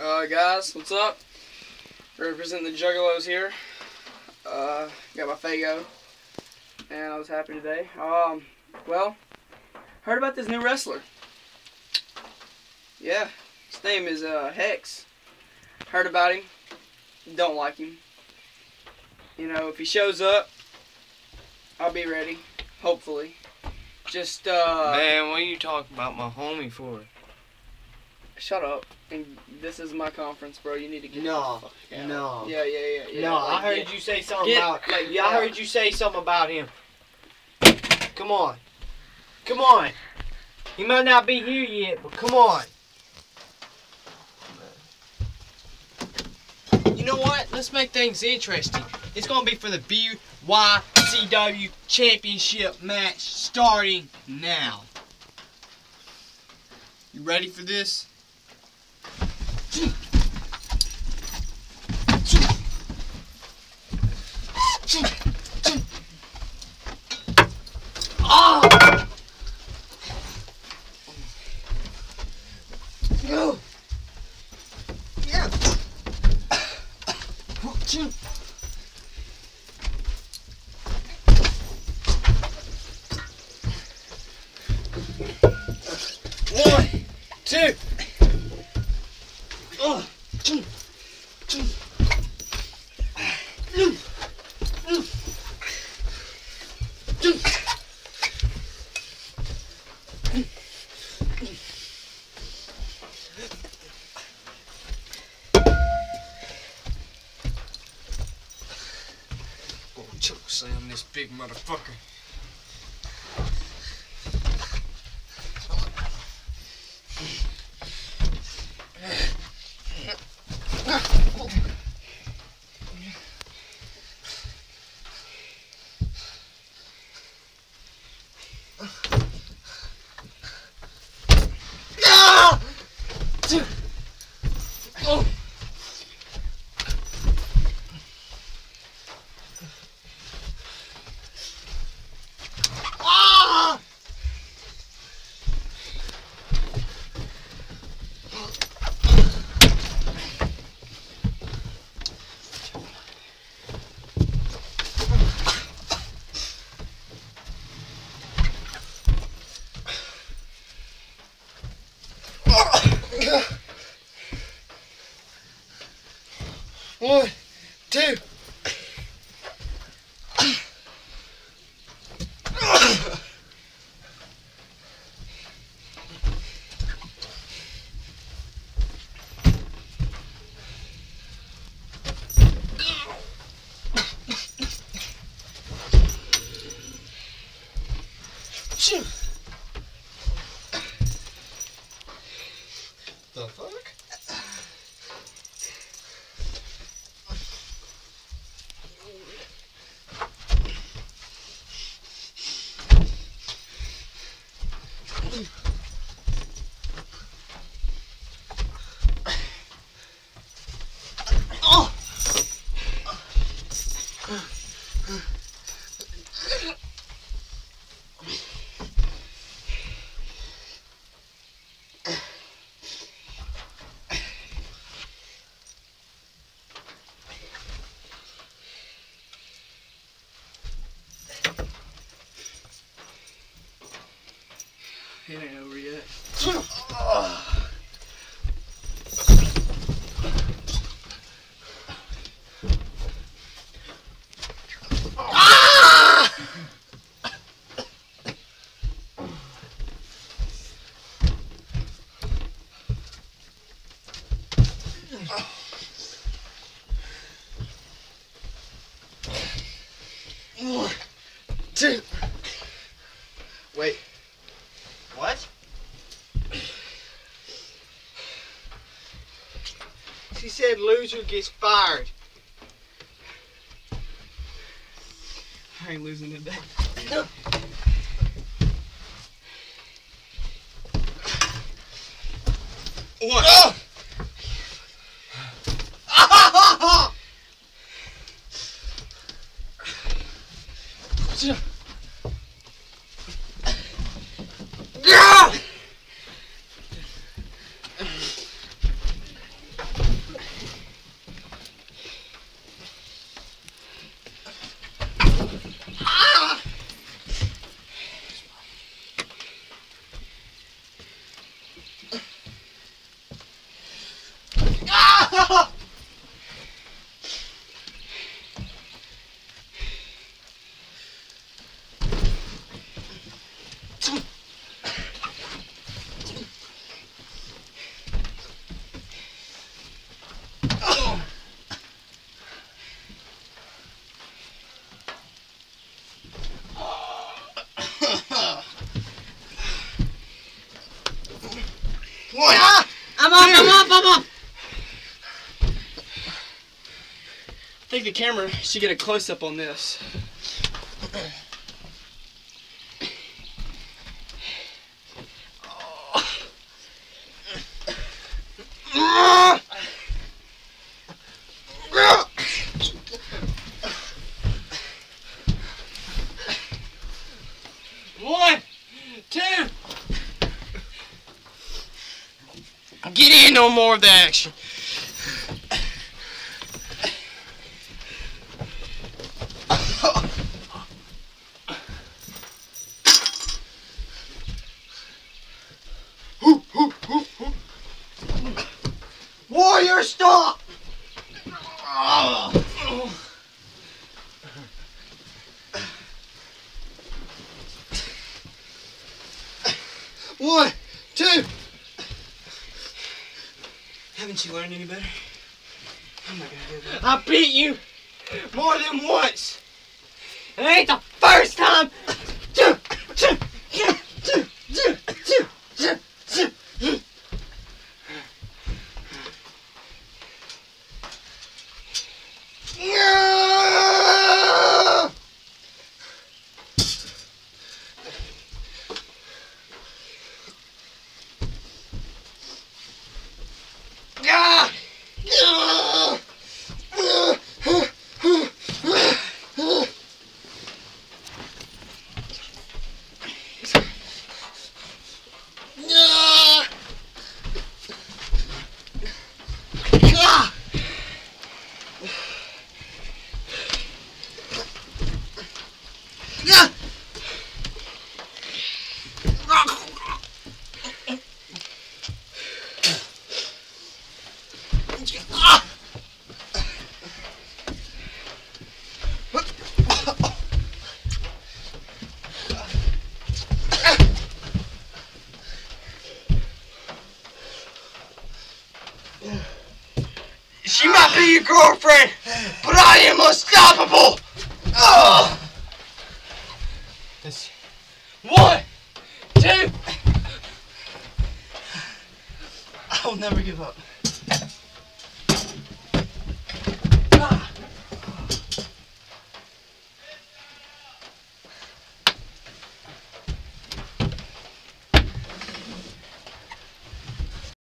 Uh, guys, what's up? Representing the Juggalos here. Uh, got my Faygo, and I was happy today. Um, well, heard about this new wrestler. Yeah, his name is uh, Hex. Heard about him. Don't like him. You know, if he shows up, I'll be ready. Hopefully. Just uh. Man, what are you talking about my homie for? Shut up. And this is my conference, bro. You need to get No, the fuck out. no. Yeah, yeah, yeah, yeah. no, Like, I heard get- you say something get- about. like, yeah, I heard you say something about him. Come on, come on. He might not be here yet, but come on. You know what? Let's make things interesting. It's gonna be for the BYCW Championship match starting now. You ready for this? Oh! No. Yeah. One, two. Oh. Oh, choke slam this big motherfucker. One, two. The fuck? Oh! It ain't over yet. One, two. Wait. What? She said loser gets fired. I ain't losing today. What? Oh! Stop! One. I'm up. I think the camera should get a close up on this. One, two. In on more of the action. Warrior, stop! One, two. Haven't you learned any better? I'm not gonna do that. I beat you more than once. It ain't the first time. She might be your girlfriend, but I am unstoppable. Oh. One, two. I'll never give up.